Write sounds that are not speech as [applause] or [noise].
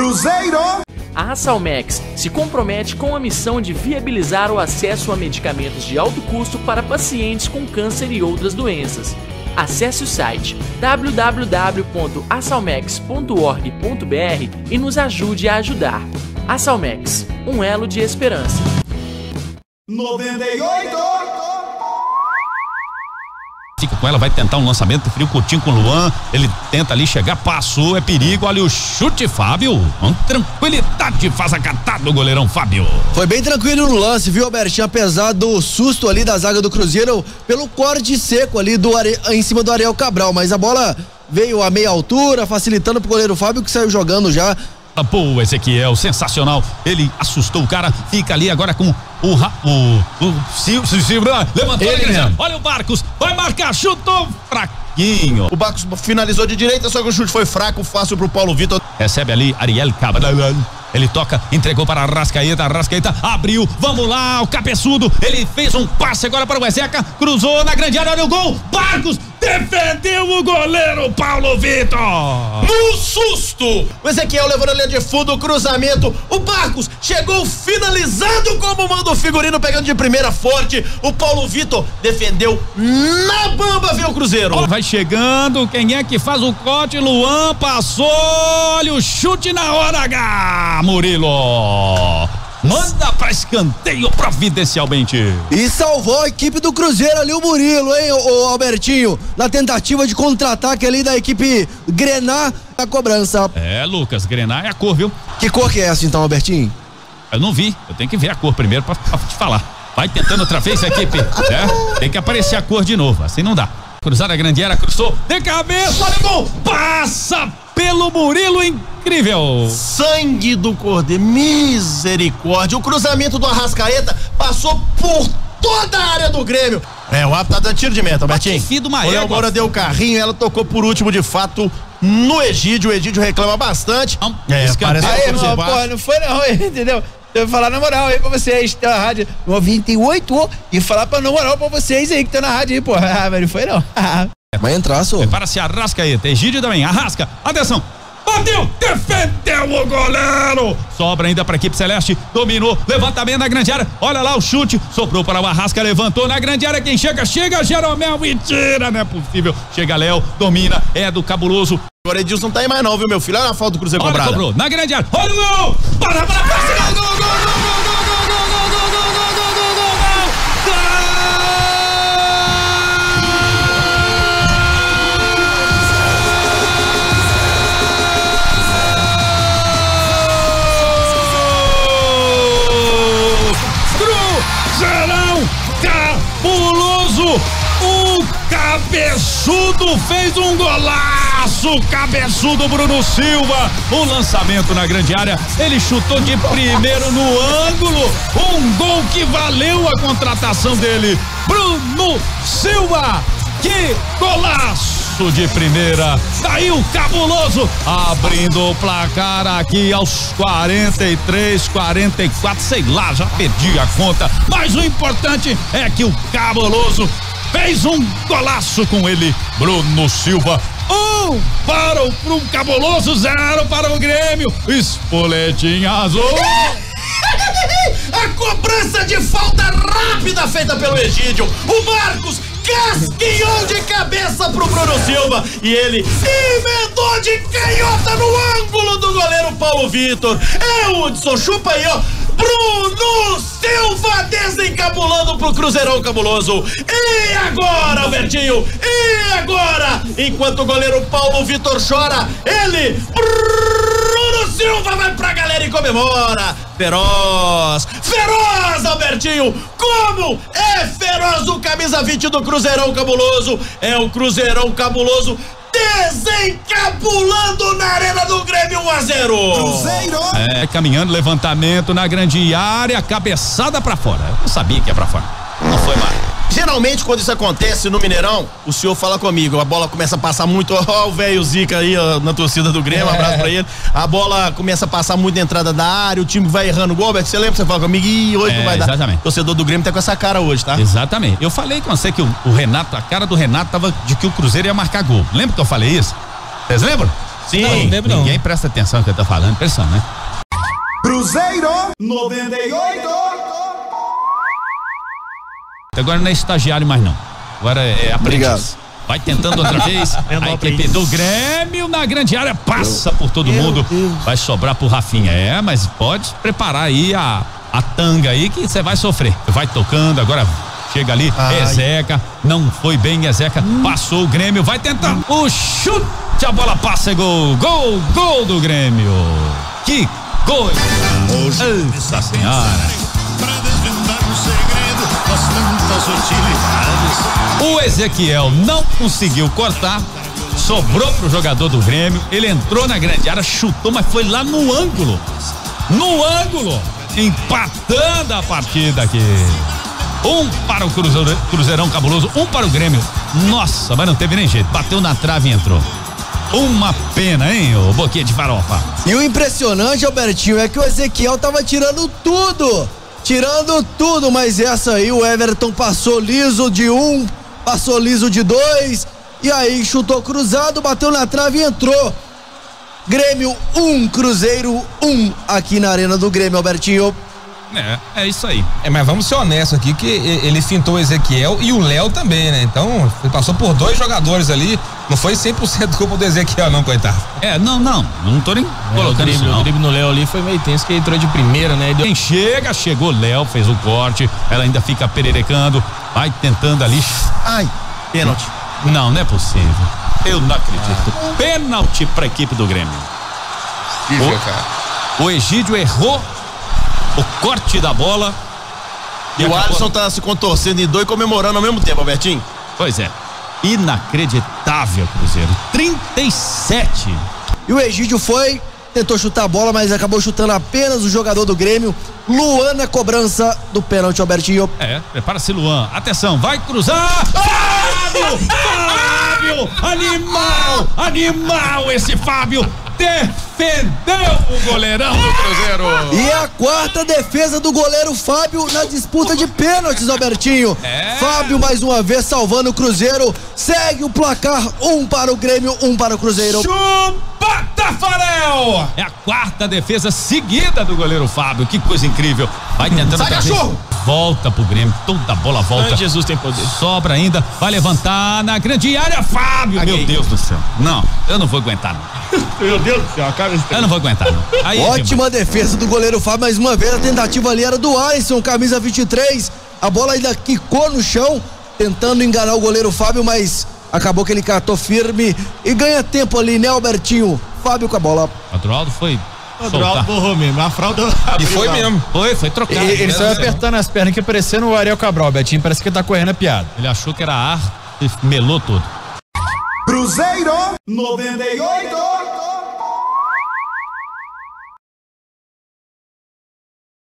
Cruzeiro! A Salmex se compromete com a missão de viabilizar o acesso a medicamentos de alto custo para pacientes com câncer e outras doenças. Acesse o site www.asalmex.org.br e nos ajude a ajudar. A Salmex, um elo de esperança. 98! Fica com ela, vai tentar um lançamento, preferiu o Coutinho com o Luan, ele tenta ali chegar, passou, é perigo, olha o chute, Fábio, com tranquilidade, faz a catada do goleirão Fábio. Foi bem tranquilo no lance, viu, Albertinho? Apesar do susto ali da zaga do Cruzeiro, pelo corte seco ali do are... em cima do Ariel Cabral, mas a bola veio a meia altura, facilitando pro goleiro Fábio que saiu jogando já Pô, Ezequiel, sensacional. Ele assustou o cara, fica ali agora com o. Ra, o. O. Sil, Sil, Sil, levantou Ele ele. Olha o Barcos, vai marcar, chutou fraquinho. O Barcos finalizou de direita, só que o chute foi fraco, fácil pro Paulo Vitor. Recebe ali Ariel Cabral. Ele toca, entregou para Arrascaeta, Arrascaeta abriu, vamos lá, o cabeçudo, ele fez um passe agora para o Ezeca, cruzou na grande área, olha o gol, Barcos defendeu o goleiro Paulo Vitor. No susto! O Ezequiel levou na linha de fundo, o cruzamento. O Barcos chegou finalizando como manda o figurino, pegando de primeira forte. O Paulo Vitor defendeu na bamba, viu o Cruzeiro? Vai chegando, quem é que faz o corte? Luan passou, olha o chute na hora H, Murilo. Manda pra escanteio providencialmente. E salvou a equipe do Cruzeiro ali, o Murilo, hein, o, Albertinho? Na tentativa de contra-ataque ali da equipe Grenar a cobrança. É, Lucas, Grenar é a cor, viu? Que cor que é essa então, Albertinho? Eu não vi, eu tenho que ver a cor primeiro pra, pra te falar. Vai tentando outra vez a equipe, né? Tem que aparecer a cor de novo, assim não dá. Cruzada grande era, cruzou, de cabeça, olha o gol, passa pelo Murilo, incrível. Sangue do Cordeiro, misericórdia. O cruzamento do Arrascaeta passou por toda a área do Grêmio. É, o árbitro tá dando tiro de meta, Betinho. que Léo égua. Moura deu o carrinho, ela tocou por último, de fato, no Egídio. O Egídio reclama bastante. É, parece Aí, que pô, baixa. não foi não, entendeu? Eu vou falar na moral aí pra vocês, tem uma rádio 98 e falar pra na moral pra vocês aí que estão na rádio aí, pô. [laughs] Ah, mas não foi não. [laughs] Vai entrar, só. Prepara-se Arrascaeta, Egídio também, arrasca, atenção. Bateu, defendeu o goleiro. Sobra ainda para a equipe celeste. Dominou, levantamento na grande área. Olha lá o chute. Sobrou para o Arrasca, levantou na grande área. Quem chega, chega, Jeromel e tira. Não é possível. Chega Léo, domina, é do cabuloso. Agora Edilson não tá aí mais não, viu, meu filho? Olha a falta do Cruzeiro Olha, cobrada. cobrou, na grande área. Olha o gol. Para, para, para. Gol, O cabeçudo fez um golaço. Cabeçudo Bruno Silva. Um lançamento na grande área. Ele chutou de primeiro no ângulo. Um gol que valeu a contratação dele. Bruno Silva. Que golaço! De primeira. O cabuloso abrindo o placar aqui aos 43, 44, sei lá, já perdi a conta. Mas o importante é que o cabuloso fez um golaço com ele, Bruno Silva. Um para o pro cabuloso, zero para o Grêmio. Espoletinha azul. [laughs] A cobrança de falta rápida feita pelo Egídio. O Marcos casquinhou de cabeça pro Bruno Silva e ele emendou de canhota no ângulo do goleiro Paulo Vitor. É, Hudson, chupa aí, ó. Bruno Silva desencabulando pro Cruzeirão Cabuloso. E agora, Albertinho? E agora? Enquanto o goleiro Paulo Vitor chora, ele, Bruno Silva, vai pra galera e comemora. Feroz, feroz, Albertinho. Como é feroz o camisa 20 do Cruzeirão Cabuloso? É o Cruzeirão Cabuloso desencabulando na arena do Grêmio 1 a 0. Cruzeiro! É, caminhando, levantamento na grande área, cabeçada pra fora. Eu sabia que ia pra fora. Não foi mais. Geralmente, quando isso acontece no Mineirão, o senhor fala comigo. A bola começa a passar muito. [laughs] Ó, o velho Zica aí, ó, na torcida do Grêmio. Um abraço pra ele. A bola começa a passar muito na entrada da área, o time vai errando gol. Beto, Você lembra que você fala comigo? Ih, hoje É, não vai dar. exatamente. O torcedor do Grêmio tá com essa cara hoje, tá? Exatamente. Eu falei com você que o, o Renato, a cara do Renato tava de que o Cruzeiro ia marcar gol. Lembra que eu falei isso? Vocês lembram? Sim, Não, não lembro não. ninguém presta atenção no que eu tô falando, pressão, né? Cruzeiro 98. Agora não é estagiário mais não. Agora é aprendiz. Obrigado. Vai tentando outra [laughs] vez. A equipe do Grêmio na grande área passa por todo mundo. Vai sobrar pro Rafinha. É, mas pode preparar aí a, a tanga aí que você vai sofrer. Vai tocando, agora chega ali, Ezeca. Não foi bem, Ezeca. Passou o Grêmio, vai tentar. O chute, a bola passa, é gol. Gol, gol do Grêmio. Que coisa. Nossa senhora. Pra desvendar o segredo das tantas utilidades. O Ezequiel não conseguiu cortar, sobrou pro jogador do Grêmio. Ele entrou na grande área, chutou, mas foi lá no ângulo. No ângulo, empatando a partida aqui. Um para o Cruzeiro- Cruzeirão cabuloso, um para o Grêmio. Nossa, mas não teve nem jeito. Bateu na trave e entrou. Uma pena, hein, o Boquinha de Farofa. E o impressionante, Albertinho, é que o Ezequiel tava tirando tudo. Tirando tudo, mas essa aí o Everton passou liso de um, passou liso de dois, e aí chutou cruzado, bateu na trave e entrou. Grêmio 1, um, Cruzeiro 1 um, aqui na Arena do Grêmio, Albertinho. É, é isso aí. É, mas vamos ser honestos aqui que ele fintou o Ezequiel e o Léo também, né? Então, ele passou por dois jogadores ali. Não foi 100% culpa do Ezequiel, não, coitado. É, não, não, não tô nem É, o colocando isso drible, não. o drible no Léo ali foi meio tenso, que ele entrou de primeira, né? Deu Quem chega, chegou Léo, fez o corte, ela ainda fica pererecando, vai tentando ali. Ai, pênalti. Não, não é possível. Eu não acredito. Pênalti pra equipe do Grêmio. Cara. O Egídio errou o corte da bola. E o acabou- Alisson tá se contorcendo em dois e comemorando ao mesmo tempo, Albertinho. Pois é. Inacreditável, Cruzeiro. 37. E o Egídio foi, tentou chutar a bola, mas acabou chutando apenas o jogador do Grêmio. Luan na cobrança do pênalti, Albertinho. É, prepara-se, Luan. Atenção, vai cruzar. Fábio! [laughs] Fábio! Animal! Animal esse Fábio! Defendeu o goleirão do Cruzeiro! E a quarta defesa do goleiro Fábio na disputa de pênaltis, Albertinho. É. Fábio mais uma vez salvando o Cruzeiro. Segue o placar, um para o Grêmio, um para o Cruzeiro. Chupa, Tafarel! É a quarta defesa seguida do goleiro Fábio. Que coisa incrível. Vai tentando. Sai, cachorro! Volta pro Grêmio. Toda a bola volta. Ai, Jesus tem poder. Sobra ainda. Vai levantar na grande área. Fábio. Meu Deus do céu. Não, eu não vou aguentar, não. [laughs] Meu Deus do céu, a cara Eu não vou aguentar, não. Aí é. Ótima defesa do goleiro Fábio, mais uma vez a tentativa ali era do Alisson, camisa 23. A bola ainda quicou no chão, tentando enganar o goleiro Fábio, mas acabou que ele catou firme e ganha tempo ali, né, Albertinho? Fábio com a bola. Adroaldo foi. Adroaldo soltar. borrou mesmo, a fralda. [laughs] E foi mesmo. Foi, foi trocado. Ele, ele saiu apertando as pernas aqui, parecendo o Ariel Cabral, Betinho. Parece que ele tá correndo a piada. Ele achou que era ar e melou tudo. Cruzeiro 98.